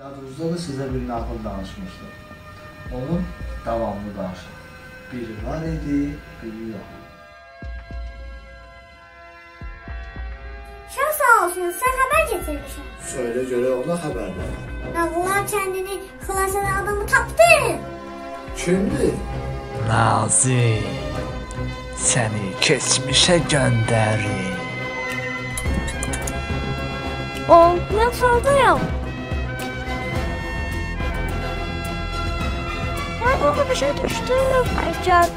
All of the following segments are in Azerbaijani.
Yadınızda da sizə bir nağıl danışmışdım. Onun davamlı danışın. Biri var idi, biri yox. Şah sağ olsun, sən xəbər getirmişəm. Söylə görə ona xəbər ver. Nağıllar kəndini xilas edən adamı tapdın. Kimdir? Nazi, səni keçmişə göndərir. O, mən sordayam. Bir şey düştüm. Acayip.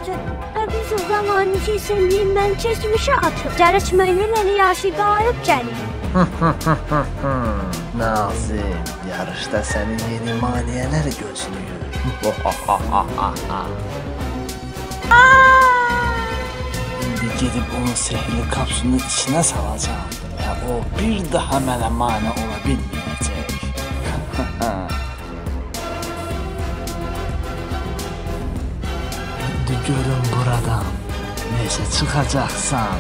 Biz o zaman ki senin ben kesmişe atıp. Yarışmayla yaşı galip gəlir. Nazi, yarışda səni yeni maneələr gözləyir. İndi gedib onun sehrli kapsulun içinə salacağam və o bir daha mənə mane ola bilməyəcək. Görün buradan necə çıxacaqsan.